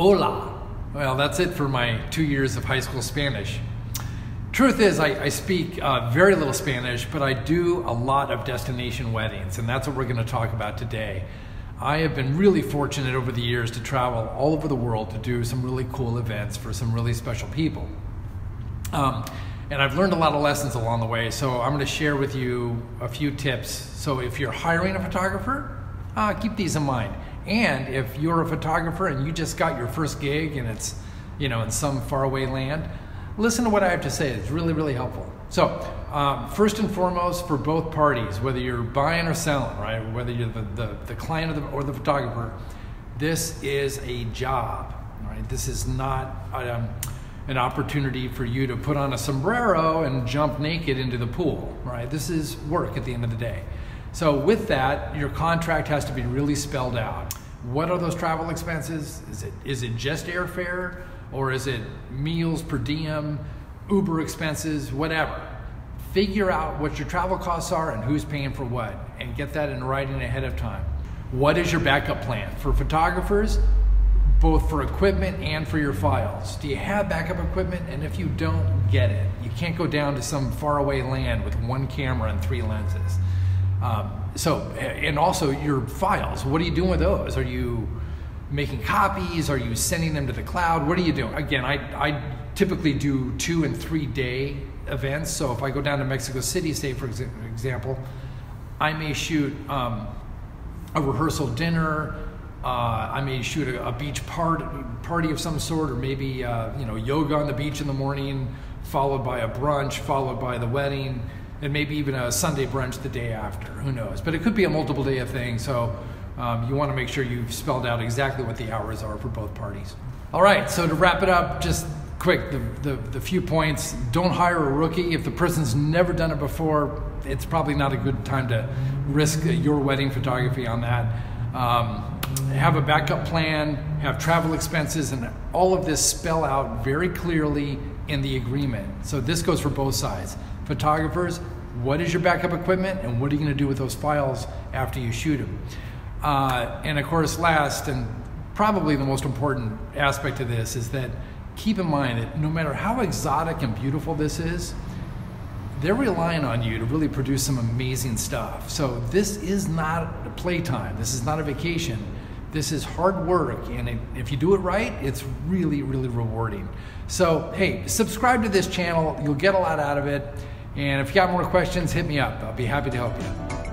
Hola. Well, that's it for my two years of high school Spanish. Truth is, I, I speak uh, very little Spanish, but I do a lot of destination weddings, and that's what we're going to talk about today. I have been really fortunate over the years to travel all over the world to do some really cool events for some really special people. Um, and I've learned a lot of lessons along the way, so I'm going to share with you a few tips. So if you're hiring a photographer, uh, keep these in mind. And if you're a photographer and you just got your first gig and it's, you know, in some faraway land, listen to what I have to say. It's really, really helpful. So, um, first and foremost, for both parties, whether you're buying or selling, right, whether you're the, the, the client or the, or the photographer, this is a job, right? This is not um, an opportunity for you to put on a sombrero and jump naked into the pool, right? This is work at the end of the day. So, with that, your contract has to be really spelled out. What are those travel expenses? Is it, is it just airfare? or is it meals per diem, Uber expenses, whatever. Figure out what your travel costs are and who's paying for what, and get that in writing ahead of time. What is your backup plan? For photographers, both for equipment and for your files. Do you have backup equipment? And if you don't, get it. You can't go down to some faraway land with one camera and three lenses. Um, so, and also your files. What are you doing with those? Are you making copies? Are you sending them to the cloud? What are you doing? Again, I, I typically do two and three day events. So if I go down to Mexico City, say for example, I may shoot um, a rehearsal dinner. Uh, I may shoot a, a, beach part, party of some sort, or maybe uh, you know yoga on the beach in the morning, followed by a brunch, followed by the wedding, and maybe even a Sunday brunch the day after. Who knows? But it could be a multiple day of thing. So um, you want to make sure you've spelled out exactly what the hours are for both parties. All right, so to wrap it up, just quick, the, the, the, few points. Don't hire a rookie. If the person's never done it before, it's probably not a good time to risk your wedding photography on that. Um, have a backup plan, have travel expenses, and all of this spell out very clearly in the agreement. So this goes for both sides. Photographers, what is your backup equipment, and what are you going to do with those files after you shoot them? Uh, and of course, last and probably the most important aspect of this is that keep in mind that no matter how exotic and beautiful this is, they're relying on you to really produce some amazing stuff. So this is not a playtime. This is not a vacation. This is hard work, and if you do it right, it's really, really rewarding. So, hey, subscribe to this channel. You'll get a lot out of it. And if you got more questions, hit me up. I'll be happy to help you.